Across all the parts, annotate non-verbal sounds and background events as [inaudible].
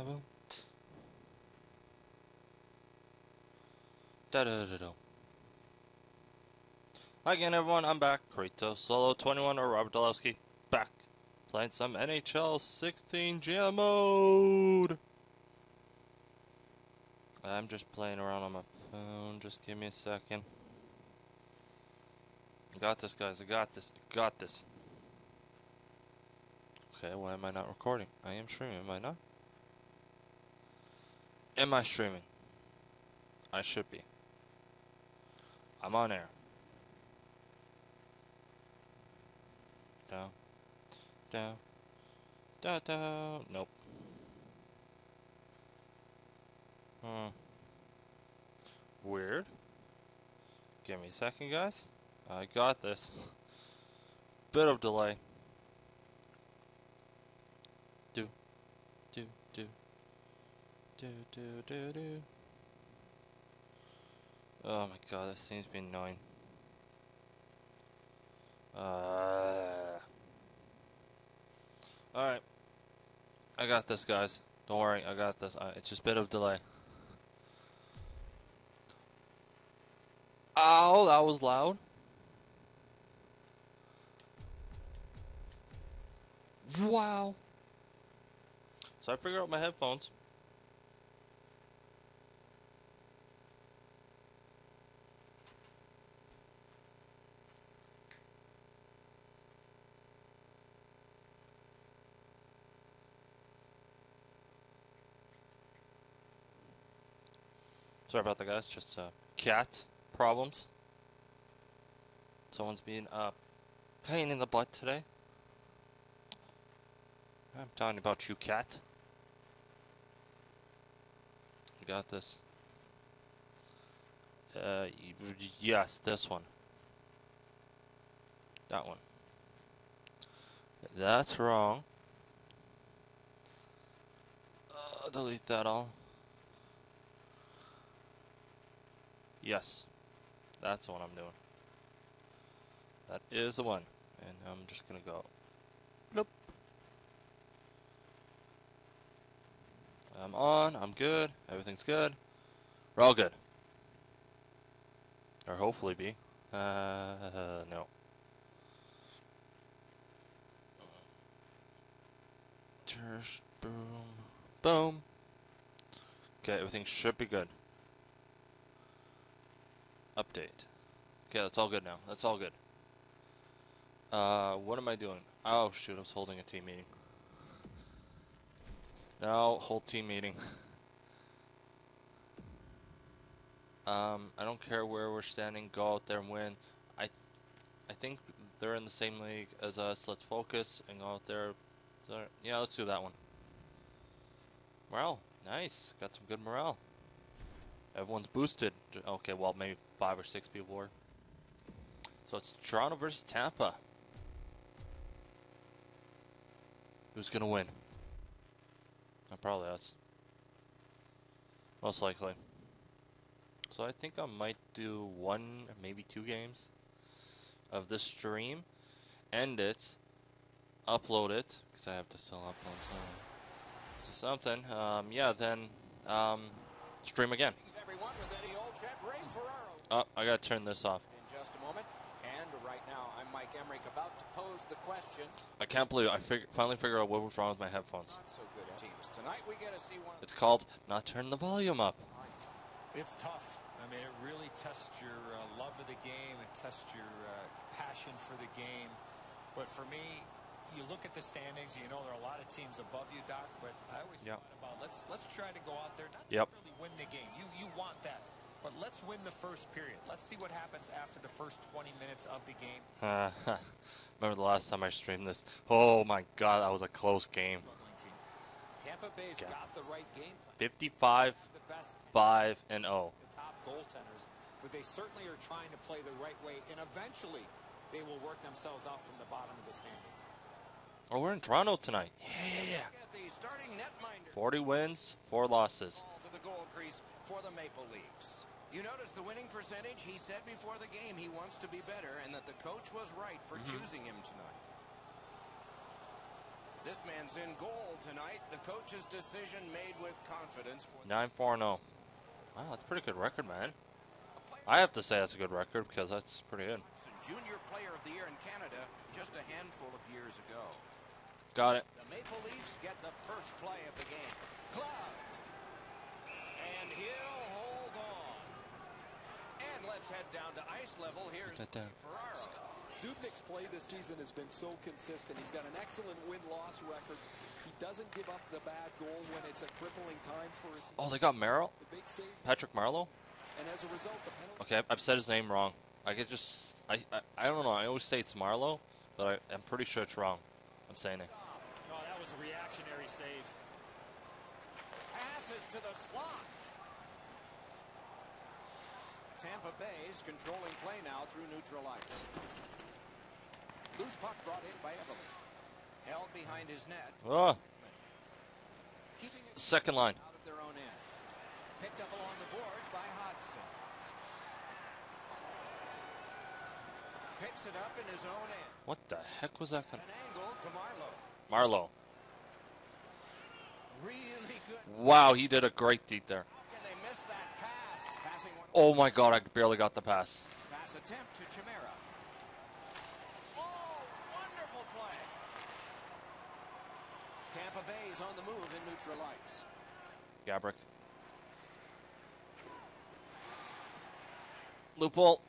boom. Da da da da. Hi again, everyone. I'm back. Kirito Solo 21 or Robert Dolowski back playing some NHL 16 GM mode. I'm just playing around on my phone. Just give me a second. I got this, guys. I got this. I got this. Okay, why am I not recording? I am streaming, am I not? Am I streaming? I should be. I'm on air. Down. Down. Down, down. Nope. Hmm. Weird. Give me a second, guys. I got this. Bit of delay. Do. Do, do. Do, do, do, do. Oh my god, this seems to be annoying. Uh. Alright. I got this, guys. Don't worry, I got this. Uh, it's just a bit of delay. Ow, that was loud. Wow. So I figured out my headphones. Sorry about that, guys. Just uh, cat problems. Someone's being a uh, pain in the butt today. I'm talking about you, cat. You got this. Uh, yes, this one. That one. That's wrong. Uh, delete that all. Yes. That's the one I'm doing. That is the one. And I'm just gonna go. Nope. I'm on. I'm good. Everything's good. We're all good. Or hopefully be. Uh, no. Just boom. Boom. Okay, everything should be good. Update. Okay, that's all good now. That's all good. Uh, what am I doing? Oh, shoot, I was holding a team meeting. Now, whole team meeting. Um, I don't care where we're standing. Go out there and win. I, th I think they're in the same league as us. Let's focus and go out there. Yeah, let's do that one. Morale, nice. Got some good morale. Everyone's boosted. Okay, well, maybe five or six people were. So it's Toronto versus Tampa. Who's going to win? Uh, probably us. Most likely. So I think I might do one, maybe two games of this stream. End it. Upload it. Because I have to still upload some, something. Um, yeah, then um, stream again. I gotta turn this off. In just a moment. And right now, I'm Mike Emrick about to pose the question. I can't believe I fig finally figured out what was wrong with my headphones. So good teams. Tonight we get to see one. It's called not turn the volume up. It's tough. I mean, it really tests your uh, love of the game. It tests your uh, passion for the game. But for me, you look at the standings. You know there are a lot of teams above you, Doc. But I always yep. thought about let's let's try to go out there, not yep. really win the game. You you want that. But let's win the first period. Let's see what happens after the first 20 minutes of the game. Uh, [laughs] remember the last time I streamed this? Oh my God, that was a close game. Tampa Bay's okay. got the right game plan. 55, 5, and 0. The top goaltenders, but they certainly are trying to play the right way, and eventually they will work themselves out from the bottom of the standings. Oh, we're in Toronto tonight. Yeah, yeah, yeah. 40 wins, 4 losses. To the goal crease for the Maple Leafs. You notice the winning percentage? He said before the game he wants to be better and that the coach was right for mm -hmm. choosing him tonight. This man's in goal tonight. The coach's decision made with confidence. For 9 4 0. Wow, that's a pretty good record, man. I have to say that's a good record because that's pretty good. Junior Player of the Year in Canada just a handful of years ago. Got it. The Maple Leafs get the first play of the game. Gloved. And he'll. And let's head down to ice level. Here's That down. Ferraro. Dubnyk's play this season has been so consistent. He's got an excellent win-loss record. He doesn't give up the bad goal when it's a crippling time for it. Oh, they got Merrill? The big save, Patrick Marlowe? and as a result, the penalty. Okay, I've- I've said his name wrong. I could just. I, I, I don't know. I always say it's Marlowe, but I, I'm pretty sure it's wrong. I'm saying it. Oh, that was a reactionary save. Passes to the slot. Tampa Bay's controlling play now through neutral ice. Loose puck brought in by Evelyn. Held behind his net. Oh, second line. out of their own end. Picked up along the boards by Hodgson. Picks it up in his own end. What the heck was that? An angle to Marleau. Marlowe. Really good. Wow, he did a great deed there. Oh my god, I barely got the pass. Pass attempt to Chimera. Oh, wonderful play. Tampa Bay's on the move in neutral ice. Gaborik. Loophole.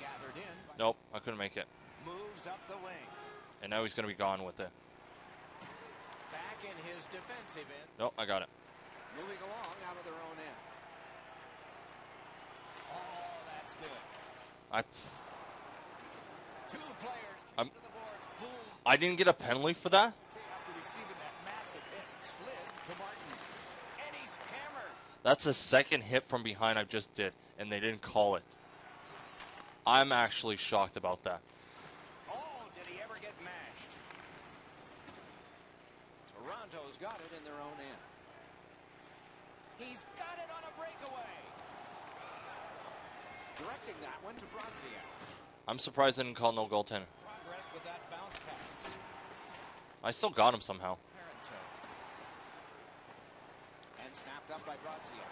Gathered in. Nope, I couldn't make it. Moves up the wing. And now he's going to be gone with it. Back in his defensive end. Nope, I got it. Moving along out of their own end. Oh, that's good. I Two players I'm- to the boards. Boom. I didn't get a penalty for that? After receiving that massive hit. Slid to Martin. And he's hammered. That's the second hit from behind I just did, and they didn't call it. I'm actually shocked about that. Oh, did he ever get mashed? Toronto's got it in their own end. He's got it on a breakaway. Directing that one to Bronzia. I'm surprised they didn't call no goaltender. Progress with that bounce pass. I still got him somehow. And snapped up by Bronzia.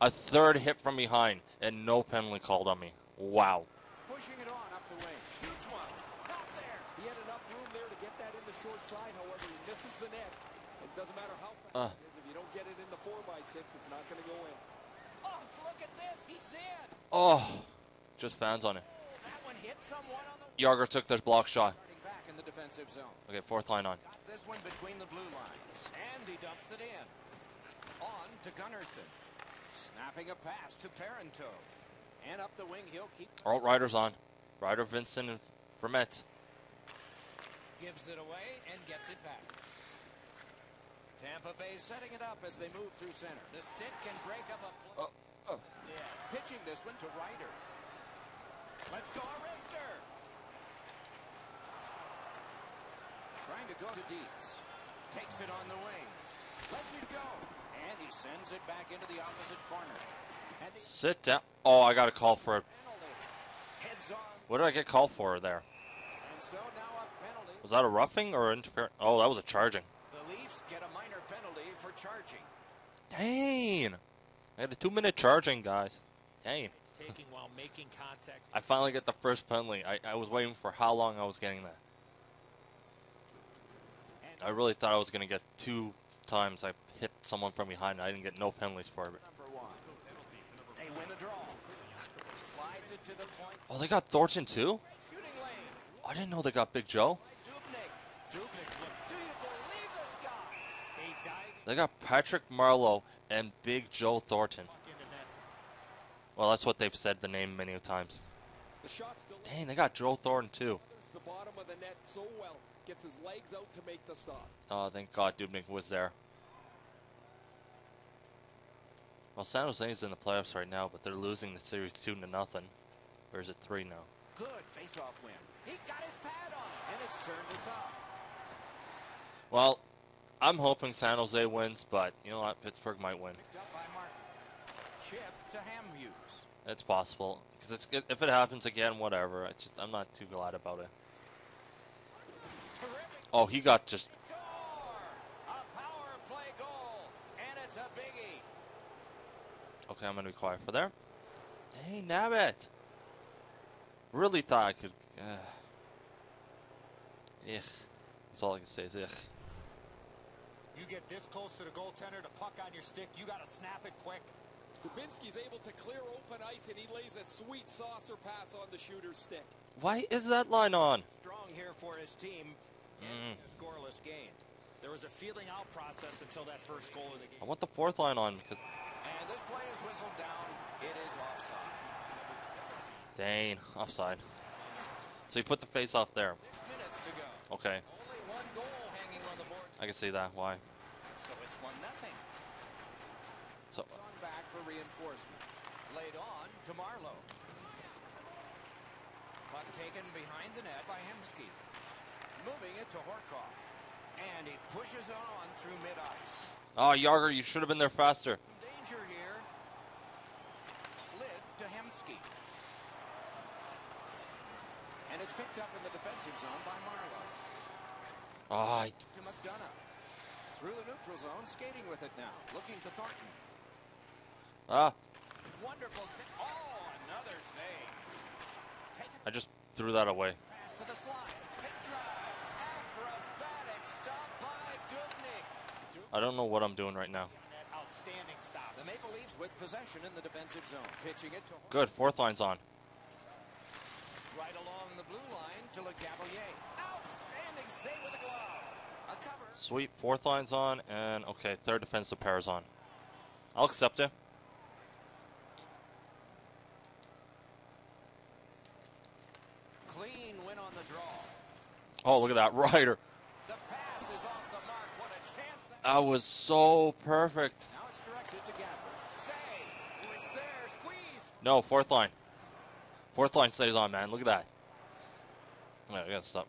A third hit from behind, and no penalty called on me. Wow. Pushing it on up the wing. Shoots one. Not there. He had enough room there to get that in the short side. However, he misses the net. It doesn't matter how Uh. it is. If you don't get it in the four by six, it's not going to go in. Oh, look at this. He's in. Oh, just fans on it. That one hit someone on the Yarger took their block shot. Back in the defensive zone. Okay, fourth line on. Got this one between the blue lines. And he dumps it in. On to Gunnarsson. Snapping a pass to Parenteau. And up the wing, he'll keep. All Riders on. Ryder, Vincent, and Vermette. Gives it away and gets it back. Tampa Bay setting it up as they move through center. The stick can break up a. Uh, uh. Yeah. Pitching this one to Ryder. Let's go, Arister. Trying to go to Deeds. Takes it on the wing. Lets it go. And he sends it back into the opposite corner. And Sit down. Oh, I got a call for it. penalty. Heads on. What did I get called for there? And so now a penalty. Was that a roughing or interference? Oh, that was a charging. Leafs get a minor penalty for charging. Dang. I had a two minute charging, guys. Dang. It's taking while making contact. I finally get the first penalty. I, I was waiting for how long I was getting that. I really thought I was going to get two times I hit someone from behind. I didn't get no penalties for it. They win the draw. It to the point. Oh, they got Thornton too? I didn't know they got Big Joe. Dubnyk. Dubnyk's look. Do you believe this guy? A diving They got Patrick Marlowe and Big Joe Thornton. puck in the net. Well, that's what they've said the name many times. The Dang, they got Joe Thornton too. enters the bottom of the net so well. Gets his legs out to make the stop. Oh, thank God Dubnyk was there. Well, San Jose's in the playoffs right now, but they're losing the series two to nothing. Or is it three now? Good face-off win. He got his pad on, and it's turned us up. Well, I'm hoping San Jose wins, but you know what? Pittsburgh might win. Picked up by Martin. Chip to Hamhuis. It's possible because it's if it happens again, whatever. I just I'm not too glad about it. Terrific Oh, he got just. A power play goal, and it's a. Okay, I'm gonna be quiet for there. Hey, Nabbit. Really thought I could. Uh, ugh. That's all I can say is ugh. You get this close to the goaltender, the puck on your stick, you got to snap it quick. Dubinsky's able to clear open ice, and he lays a sweet saucer pass on the shooter's stick. Why is that line on? Strong here for his team. Mm. A scoreless game. There was a feeling out process until that first goal of the I want the fourth line on because. And this play is whistled down. It is offside. Dang, offside. So you put the face off there. Six minutes to go. Okay, Only one goal hanging on the board. I can see that. Why? One nothing. So uh, on back for reinforcement. Laid on to Marleau. Puck taken behind the net by Hemsky. Moving it to Horcoff. And he pushes it on through mid-ice. Oh, ah, Yager, you should have been there faster. Danger here. Slid to Hemsky. And it's picked up in the defensive zone by Marleau. Oh, I, To McDonagh. Through the neutral zone, skating with it now. Looking to Thornton. ah, Wonderful Oh, another save. I just threw that away. pass to the slide. Big drive. Acrobatic stop by Dubnyk. I don't know what I'm doing right now. Outstanding stop. The Maple Leafs with possession in the defensive zone. Pitching it to Good, fourth line's on. right along the blue line to LeCavalier. Outstanding save with a glove. Sweet, fourth line's on, and okay, third defensive pair is on. I'll accept it. Clean win on the draw. Oh, look at that [laughs] rider. The pass is off the mark. What a chance that was so perfect. Now it's directed to Gabber. It's there. Squeezed. No, fourth line. Fourth line stays on, man. Look at that. Alright, I gotta stop.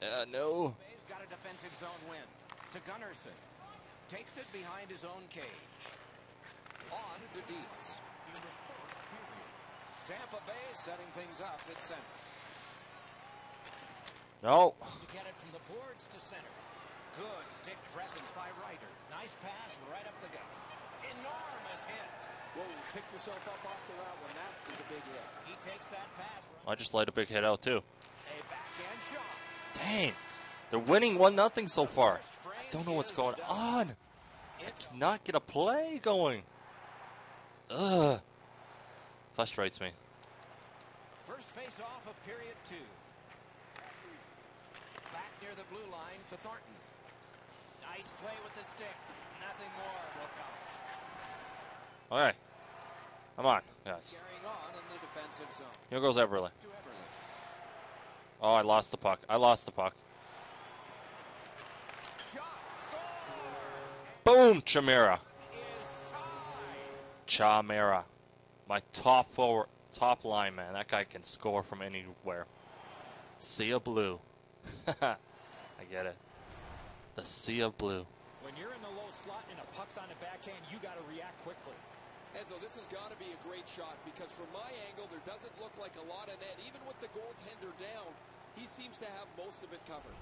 Uh, no. Bay's got a defensive zone win. To Gunnarsson. Takes it behind his own cage. On to Dietz. Tampa Bay setting things up at center. No. To get it from the boards to center. Good stick presence by Ryder. Nice pass right up the gut. Enormous hit. Whoa, pick yourself up after that one. That is a big hit. He takes that pass. I just laid a big hit out, too. A backhand shot. Dang. They're winning 1 nothing so far. I don't know what's going on. I It's cannot get a play going. Ugh. Frustrates me. First face off of period two. Back near the blue line to Thornton. Nice play with the stick. Nothing more will come. Okay. Come on, guys. Carrying on in the defensive zone. Here goes Everly. To Everly. Oh, I lost the puck. I lost the puck. Boom, Chimera. Is tied. Chimera. My top forward, top line man. That guy can score from anywhere. Sea of blue. [laughs] I get it. The sea of blue. When you're in the low slot and a puck's on the backhand, you got to react quickly. Enzo, this has got to be a great shot because from my angle, there doesn't look like a lot of net. Even with the goaltender down, he seems to have most of it covered.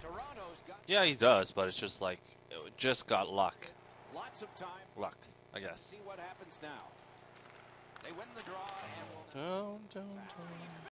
Toronto's got Yeah, he does, but it's just like, it just got luck. lots of time. Luck, I guess. See what happens now. They win the draw and will Dun, dun, dun.